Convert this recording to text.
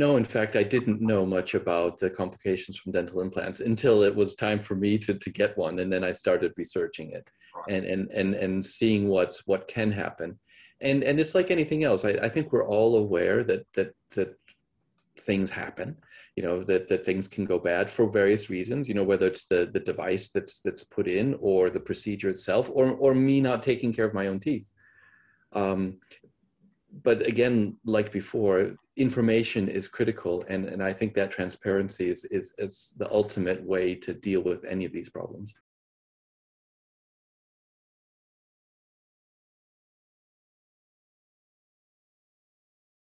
No, in fact, I didn't know much about the complications from dental implants until it was time for me to, to get one. And then I started researching it and, and, and, and seeing what's, what can happen. And, and it's like anything else. I, I think we're all aware that, that, that things happen, you know, that, that things can go bad for various reasons, you know, whether it's the, the device that's, that's put in or the procedure itself, or, or me not taking care of my own teeth. Um, but again, like before, information is critical, and, and I think that transparency is, is, is the ultimate way to deal with any of these problems.